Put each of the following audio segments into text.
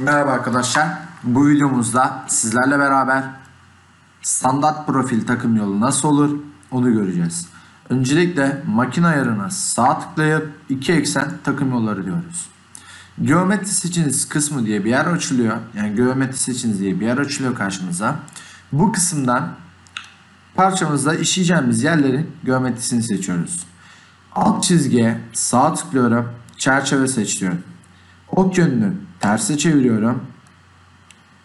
Merhaba arkadaşlar. Bu videomuzda sizlerle beraber standart profil takım yolu nasıl olur onu göreceğiz. Öncelikle makine ayarına sağ tıklayıp iki eksen takım yolları diyoruz. Geometri seçiniz kısmı diye bir yer açılıyor. Yani geometri seçiniz diye bir yer açılıyor karşımıza. Bu kısımdan parçamızda işleyeceğimiz yerlerin geometrisini seçiyoruz. Alt çizgiye sağ tıklıyorum. Çerçeve seçiyorum. Ok yönünü terse çeviriyorum.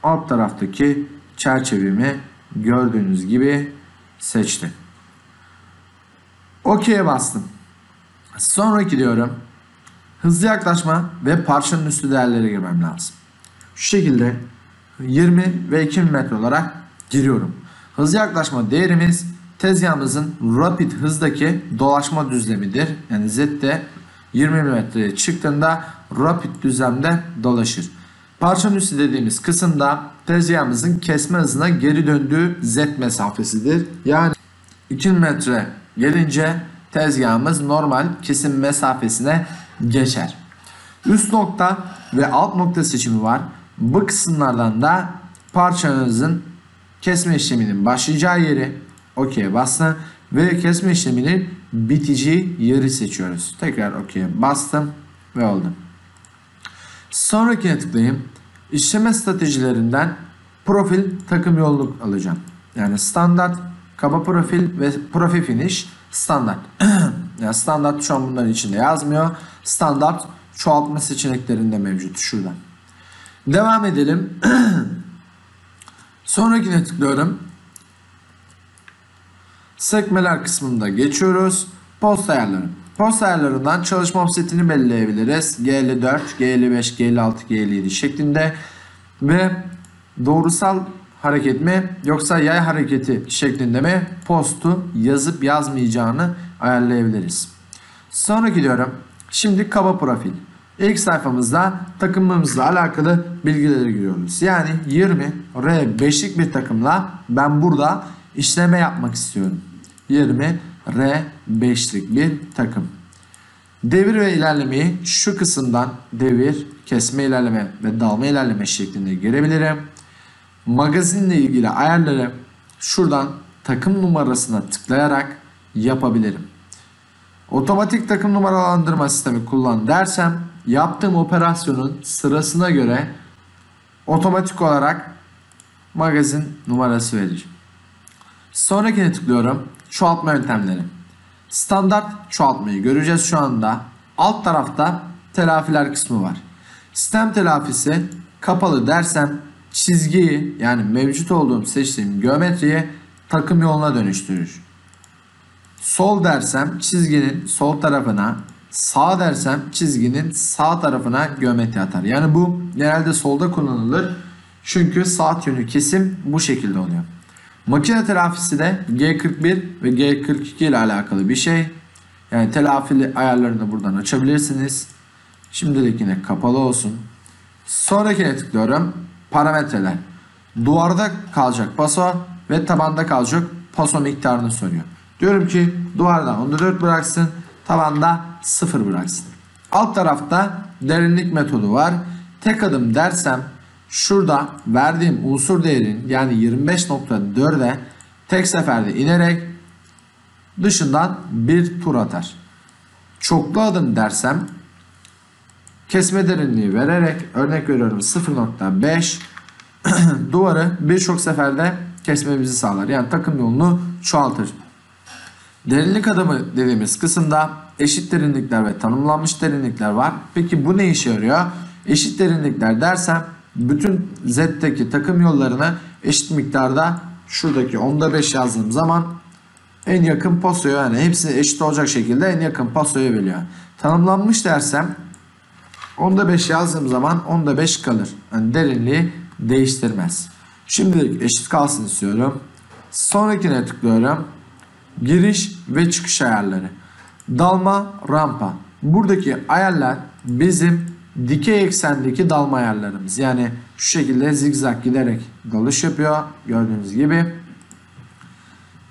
Alt taraftaki çerçevemi gördüğünüz gibi seçtim. OK'ye bastım. Sonraki diyorum. Hızlı yaklaşma ve parçanın üstü değerlere girmem lazım. Şu şekilde 20 ve 2000 metre olarak giriyorum. Hızlı yaklaşma değerimiz tezgahımızın rapid hızdaki dolaşma düzlemidir. Yani Z'de 20 metreye çıktığında rapid düzlemde dolaşır. Parçanın üstü dediğimiz kısımda tezgahımızın kesme hızına geri döndüğü Z mesafesidir. Yani 2 metre gelince tezgahımız normal kesim mesafesine geçer. Üst nokta ve alt nokta seçimi var. Bu kısımlardan da parçanızın kesme işleminin başlayacağı yeri OK'ye bastım ve kesme işleminin biteceği yeri seçiyoruz. Tekrar OK'ye bastım ve oldu. Sonrakine tıklayayım. İşleme stratejilerinden profil takım yolluk alacağım. Yani standart, kaba profil ve profil finish standart. yani standart şu an bunların içinde yazmıyor. Standart çoğaltma seçeneklerinde mevcut şuradan. Devam edelim. Sonrakine tıklıyorum. Sekmeler kısmında geçiyoruz. Post ayarları. Post ayarlarından çalışma offsetini belirleyebiliriz. G54, G55, G56, G57 şeklinde ve doğrusal hareket mi yoksa yay hareketi şeklinde mi postu yazıp yazmayacağını ayarlayabiliriz. Sonraki diyorum. Şimdi kaba profil. İlk sayfamızda takımımızla alakalı bilgileri giriyoruz. Yani 20 R5'lik bir takımla ben burada işleme yapmak istiyorum. 20 R5'lik bir takım. Devir ve ilerlemeyi şu kısımdan devir, kesme ilerleme ve dalma ilerleme şeklinde girebilirim. Magazinle ilgili ayarları şuradan takım numarasına tıklayarak yapabilirim. Otomatik takım numaralandırma sistemi kullan dersem yaptığım operasyonun sırasına göre otomatik olarak magazin numarası verir. Sonrakine tıklıyorum. Çoğaltma yöntemleri. Standart çoğaltmayı göreceğiz şu anda. Alt tarafta telafiler kısmı var. Sistem telafisi kapalı dersem çizgiyi yani mevcut olduğum seçtiğim geometriye takım yoluna dönüştürür. Sol dersem çizginin sol tarafına, sağ dersem çizginin sağ tarafına geometri atar. Yani bu genelde solda kullanılır. Çünkü saat yönü kesim bu şekilde oluyor. Makine telafisi de G41 ve G42 ile alakalı bir şey. Yani telafili ayarlarını buradan açabilirsiniz. Şimdilik yine kapalı olsun. Sonrakine tıklıyorum. Parametreler. Duvarda kalacak paso ve tabanda kalacak paso miktarını soruyor. Diyorum ki duvarda onda 4 bıraksın, tabanda 0 bıraksın. Alt tarafta derinlik metodu var. Tek adım dersem şurada verdiğim unsur değerin yani 25.4'e tek seferde inerek dışından bir tur atar. Çoklu adım dersem kesme derinliği vererek örnek veriyorum 0.5 duvarı birçok seferde kesmemizi sağlar. Yani takım yolunu çoğaltır. Derinlik adımı dediğimiz kısımda eşit derinlikler ve tanımlanmış derinlikler var. Peki bu ne işe yarıyor? Eşit derinlikler dersem bütün Z'deki takım yollarını eşit miktarda şuradaki onda 5 yazdığım zaman en yakın pasoya yani hepsi eşit olacak şekilde en yakın pasoya veriyor. Tanımlanmış dersem onda 5 yazdığım zaman onda 5 kalır. Yani derinliği değiştirmez. Şimdilik eşit kalsın istiyorum. Sonrakine tıklıyorum. Giriş ve çıkış ayarları. Dalma, rampa. Buradaki ayarlar bizim dikey eksendeki dalma ayarlarımız. Yani şu şekilde zigzag giderek dalış yapıyor. Gördüğünüz gibi.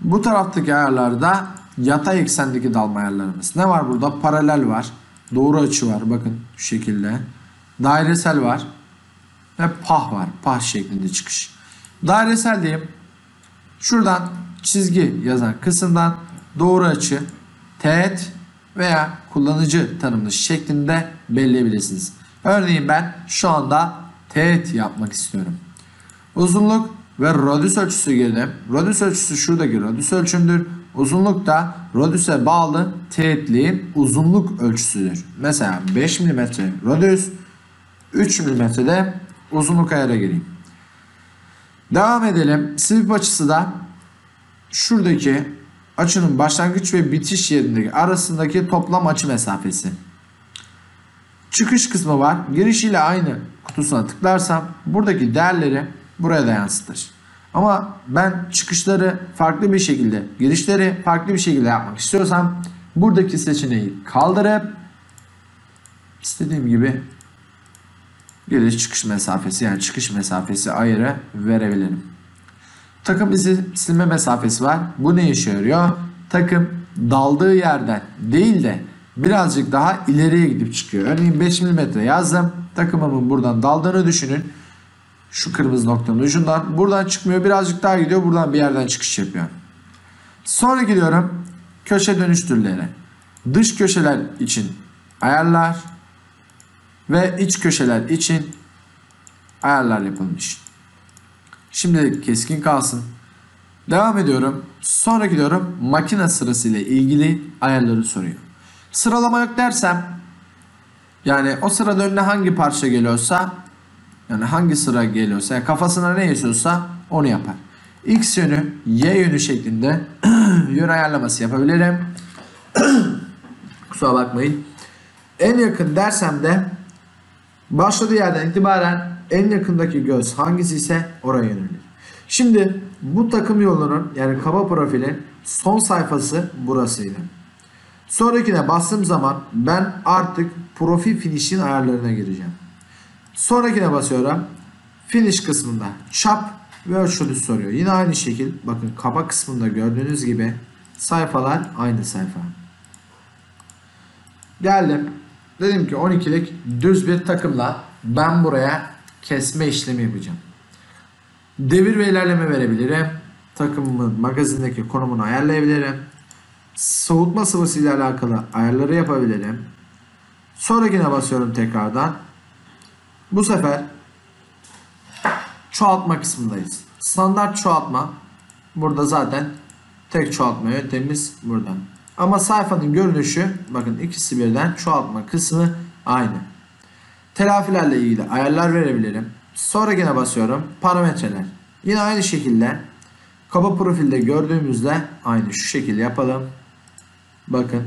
Bu taraftaki ayarlarda yatay eksendeki dalma ayarlarımız. Ne var burada? Paralel var. Doğru açı var. Bakın şu şekilde. Dairesel var. ve pah var. Pah şeklinde çıkış. Dairesel diyeyim. Şuradan çizgi yazan kısımdan doğru açı, teğet veya kullanıcı tanımlı şeklinde belirleyebilirsiniz. Örneğin ben şu anda teğet yapmak istiyorum. Uzunluk ve radius ölçüsü girdim. Radius ölçüsü şuradaki radius ölçümdür. Uzunluk da radius'e bağlı teğetliğin uzunluk ölçüsüdür. Mesela 5 mm radius, 3 mm de uzunluk ayara gireyim. Devam edelim. Sweep açısı da şuradaki açının başlangıç ve bitiş yerindeki arasındaki toplam açı mesafesi. Çıkış kısmı var. Giriş ile aynı kutusuna tıklarsam buradaki değerleri buraya da yansıtır. Ama ben çıkışları farklı bir şekilde, girişleri farklı bir şekilde yapmak istiyorsam buradaki seçeneği kaldırıp istediğim gibi giriş çıkış mesafesi yani çıkış mesafesi ayırı verebilirim. Takım izi silme mesafesi var. Bu ne işe yarıyor? Takım daldığı yerden değil de birazcık daha ileriye gidip çıkıyor. Örneğin 5 mm yazdım. Takımımın buradan daldığını düşünün. Şu kırmızı noktanın ucundan. Buradan çıkmıyor. Birazcık daha gidiyor. Buradan bir yerden çıkış yapıyor. Sonra gidiyorum. Köşe dönüş türleri. Dış köşeler için ayarlar ve iç köşeler için ayarlar yapılmış. Şimdi keskin kalsın. Devam ediyorum. Sonra gidiyorum. Makine sırası ile ilgili ayarları soruyor. Sıralama yok dersem yani o sırada önüne hangi parça geliyorsa yani hangi sıra geliyorsa yani kafasına ne yaşıyorsa onu yapar. X yönü Y yönü şeklinde yön ayarlaması yapabilirim. Kusura bakmayın. En yakın dersem de başladığı yerden itibaren en yakındaki göz hangisi ise oraya yönelir. Şimdi bu takım yolunun yani kaba profilin son sayfası burasıydı. Sonrakine bastığım zaman ben artık profil finish'in ayarlarına gireceğim. Sonrakine basıyorum. Finish kısmında çap ve ölçülü soruyor. Yine aynı şekil bakın kaba kısmında gördüğünüz gibi sayfalar aynı sayfa. Geldim. Dedim ki 12'lik düz bir takımla ben buraya kesme işlemi yapacağım. Devir ve ilerleme verebilirim. Takımımın magazindeki konumunu ayarlayabilirim. Soğutma sıvısı ile alakalı ayarları yapabilirim. Sonrakine basıyorum tekrardan. Bu sefer çoğaltma kısmındayız. Standart çoğaltma. Burada zaten tek çoğaltma yöntemimiz burada. Ama sayfanın görünüşü bakın ikisi birden çoğaltma kısmı aynı. Telafilerle ilgili ayarlar verebilirim. Sonra yine basıyorum. Parametreler. Yine aynı şekilde kaba profilde gördüğümüzde aynı şu şekilde yapalım. Bakın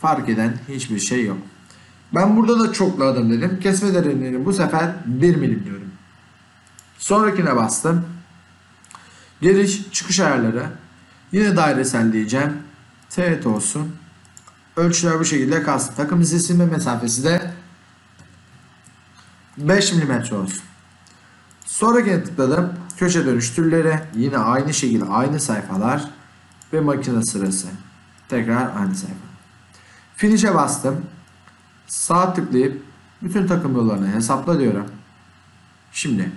fark eden hiçbir şey yok. Ben burada da çokladım dedim. Kesme derinliğini bu sefer 1 milim diyorum. Sonrakine bastım. Giriş çıkış ayarları. Yine dairesel diyeceğim. Teğet olsun. Ölçüler bu şekilde kalsın. Takım izi silme mesafesi de 5 mm olsun. Sonrakine tıkladım. Köşe dönüş türleri. Yine aynı şekilde aynı sayfalar. Ve makine sırası. Tekrar aynı sayfa. Finish'e bastım. Sağ tıklayıp bütün takım yollarını hesapla diyorum. Şimdi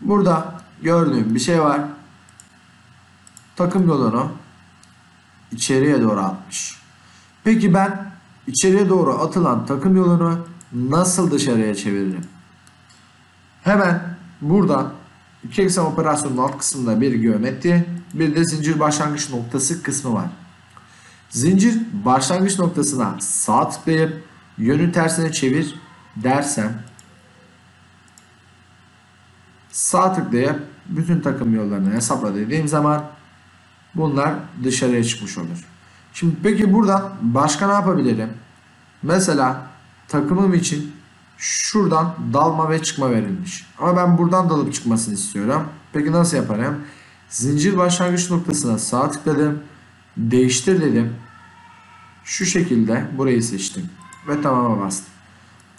burada gördüğüm bir şey var. Takım yolunu içeriye doğru atmış. Peki ben içeriye doğru atılan takım yolunu nasıl dışarıya çeviririm? Hemen burada iki eksen operasyonun alt kısmında bir geometri, bir de zincir başlangıç noktası kısmı var. Zincir başlangıç noktasına sağ tıklayıp yönü tersine çevir dersem sağ tıklayıp bütün takım yollarını hesapla dediğim zaman bunlar dışarıya çıkmış olur. Şimdi peki buradan başka ne yapabilirim? Mesela takımım için şuradan dalma ve çıkma verilmiş. Ama ben buradan dalıp çıkmasını istiyorum. Peki nasıl yaparım? Zincir başlangıç noktasına sağ tıkladım. Değiştir dedim. Şu şekilde burayı seçtim. Ve tamama bastım.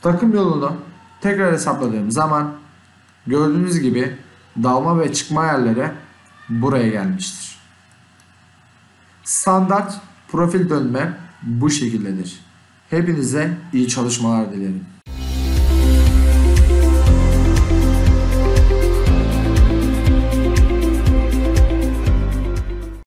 Takım yolunu tekrar hesapladığım zaman gördüğünüz gibi dalma ve çıkma yerleri buraya gelmiştir. Standart profil dönme bu şekildedir. Hepinize iyi çalışmalar dilerim.